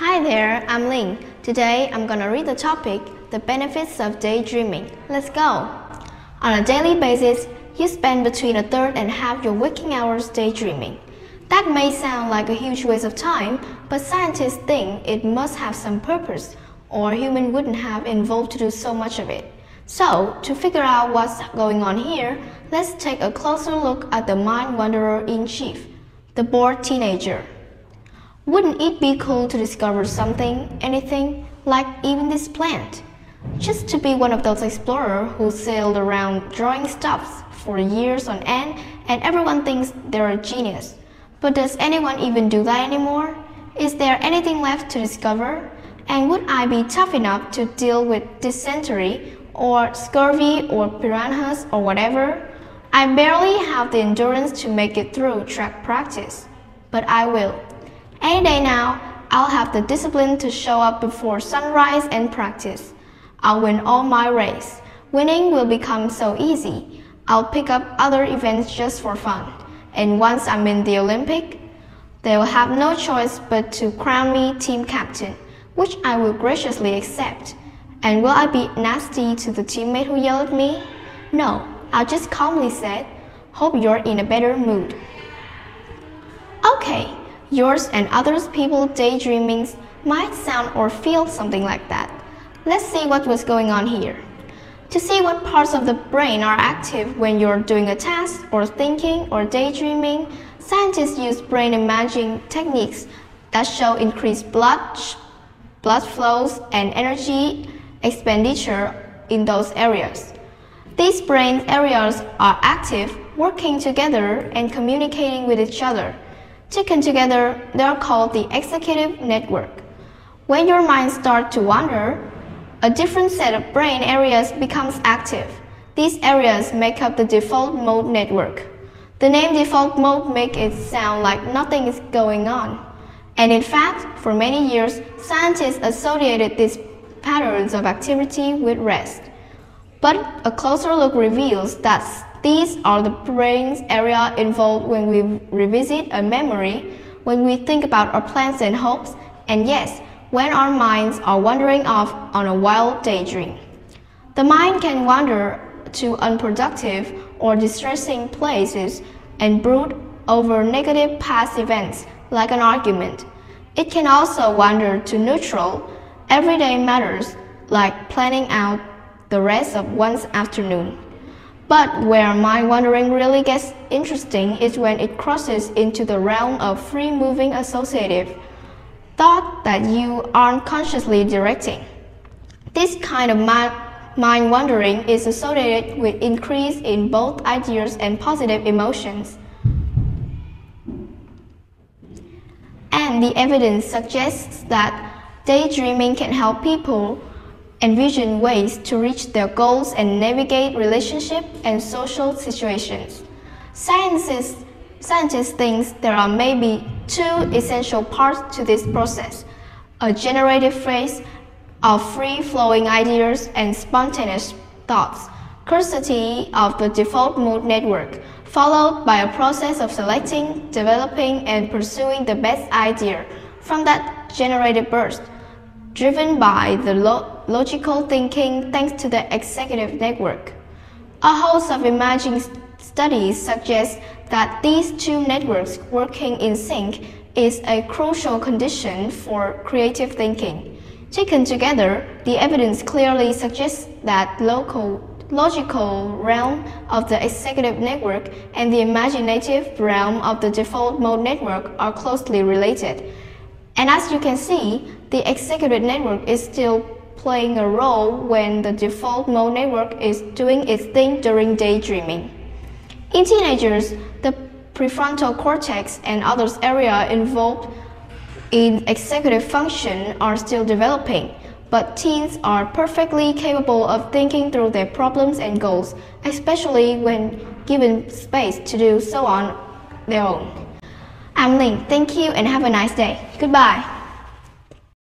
Hi there, I'm Ling. Today I'm gonna read the topic The Benefits of Daydreaming. Let's go! On a daily basis, you spend between a third and half your waking hours daydreaming. That may sound like a huge waste of time, but scientists think it must have some purpose, or human wouldn't have evolved to do so much of it. So, to figure out what's going on here, let's take a closer look at the mind wanderer in chief, the bored teenager. Wouldn't it be cool to discover something, anything, like even this plant? Just to be one of those explorers who sailed around drawing stuffs for years on end and everyone thinks they're a genius. But does anyone even do that anymore? Is there anything left to discover? And would I be tough enough to deal with dysentery or scurvy or piranhas or whatever? I barely have the endurance to make it through track practice. But I will. Any day now, I'll have the discipline to show up before sunrise and practice. I'll win all my race. Winning will become so easy. I'll pick up other events just for fun. And once I'm in the Olympic, they'll have no choice but to crown me team captain, which I will graciously accept. And will I be nasty to the teammate who yelled at me? No, I'll just calmly say, hope you're in a better mood. Okay, Yours and others people's daydreamings might sound or feel something like that. Let's see what was going on here. To see what parts of the brain are active when you're doing a task or thinking or daydreaming, scientists use brain imaging techniques that show increased blood, blood flows and energy expenditure in those areas. These brain areas are active, working together and communicating with each other. Taken together, they are called the executive network. When your mind starts to wander, a different set of brain areas becomes active. These areas make up the default mode network. The name default mode makes it sound like nothing is going on. And in fact, for many years, scientists associated these patterns of activity with rest. But a closer look reveals that these are the brain's area involved when we revisit a memory, when we think about our plans and hopes, and yes, when our minds are wandering off on a wild daydream. The mind can wander to unproductive or distressing places and brood over negative past events like an argument. It can also wander to neutral, everyday matters like planning out the rest of one's afternoon. But where mind wandering really gets interesting is when it crosses into the realm of free moving associative thought that you aren't consciously directing. This kind of mind wandering is associated with increase in both ideas and positive emotions. And the evidence suggests that daydreaming can help people envision ways to reach their goals and navigate relationship and social situations. Scientists, scientists think there are maybe two essential parts to this process, a generative phase of free-flowing ideas and spontaneous thoughts, curiosity of the default mode network, followed by a process of selecting, developing, and pursuing the best idea. From that generated burst driven by the lo logical thinking thanks to the executive network. A host of imaging studies suggest that these two networks working in sync is a crucial condition for creative thinking. Taken together, the evidence clearly suggests that local logical realm of the executive network and the imaginative realm of the default mode network are closely related. And as you can see, the executive network is still playing a role when the default mode network is doing its thing during daydreaming. In teenagers, the prefrontal cortex and other areas involved in executive function are still developing, but teens are perfectly capable of thinking through their problems and goals, especially when given space to do so on their own. I'm Ling. Thank you and have a nice day. Goodbye.